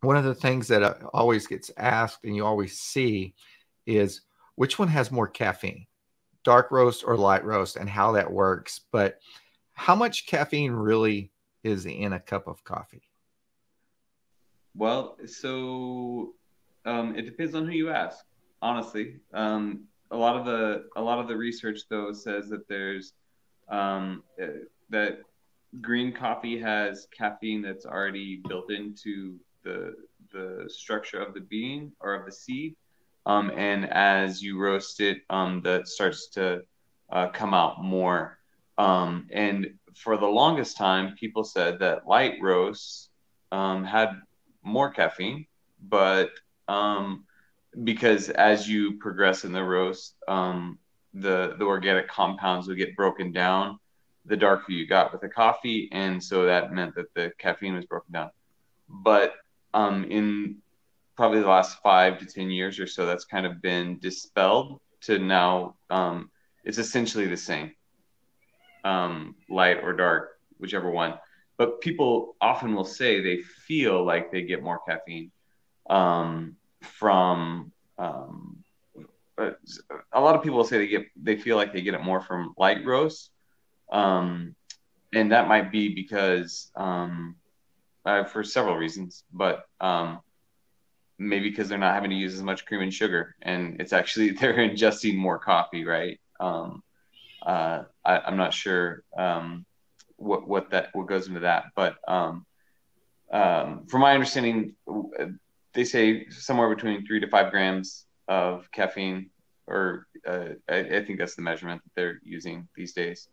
one of the things that uh, always gets asked and you always see is which one has more caffeine, dark roast or light roast, and how that works. But how much caffeine really is in a cup of coffee? Well, so um, it depends on who you ask. Honestly, um, a lot of the a lot of the research though says that there's um, uh, that green coffee has caffeine that's already built into the the structure of the bean or of the seed, um, and as you roast it, um, that starts to uh, come out more. Um, and for the longest time, people said that light roasts um, had more caffeine, but um, because as you progress in the roast, um, the the organic compounds would get broken down the darker you got with the coffee, and so that meant that the caffeine was broken down. But um, in probably the last five to ten years or so, that's kind of been dispelled to now um, it's essentially the same, um, light or dark, whichever one. But people often will say they feel like they get more caffeine um, from. Um, a lot of people say they get they feel like they get it more from light roast, um, and that might be because um, uh, for several reasons, but um, maybe because they're not having to use as much cream and sugar, and it's actually they're ingesting more coffee, right? Um, uh, I, am not sure um, what what that what goes into that, but um, um, from my understanding, they say somewhere between three to five grams of caffeine, or uh, I, I think that's the measurement that they're using these days.